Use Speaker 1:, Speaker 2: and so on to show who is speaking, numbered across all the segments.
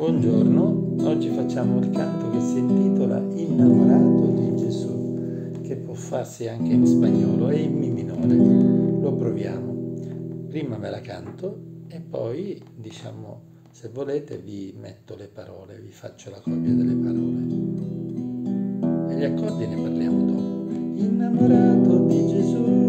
Speaker 1: Buongiorno, oggi facciamo il canto che si intitola Innamorato di Gesù, che può farsi anche in spagnolo e in mi minore. Lo proviamo. Prima ve la canto e poi, diciamo, se volete vi metto le parole, vi faccio la copia delle parole. E gli accordi ne parliamo dopo. Innamorato di Gesù,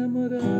Speaker 1: Innamorato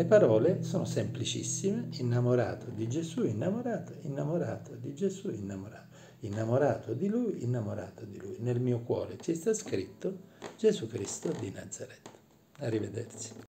Speaker 1: Le parole sono semplicissime, innamorato di Gesù, innamorato, innamorato di Gesù, innamorato, innamorato di Lui, innamorato di Lui. Nel mio cuore ci sta scritto Gesù Cristo di Nazareth. Arrivederci.